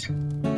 Cheers.